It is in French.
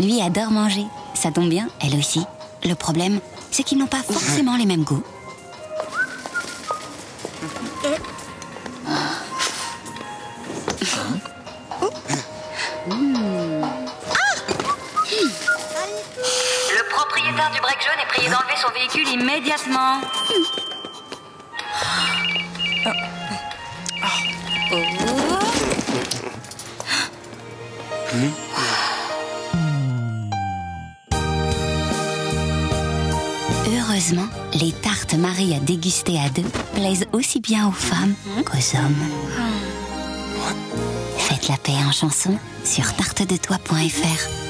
Lui adore manger. Ça tombe bien, elle aussi. Le problème, c'est qu'ils n'ont pas forcément les mêmes goûts. Le propriétaire du break jaune est prié d'enlever son véhicule immédiatement. Heureusement, les tartes Marie à déguster à deux plaisent aussi bien aux femmes qu'aux hommes. Faites la paix en chanson sur tartedetoi.fr.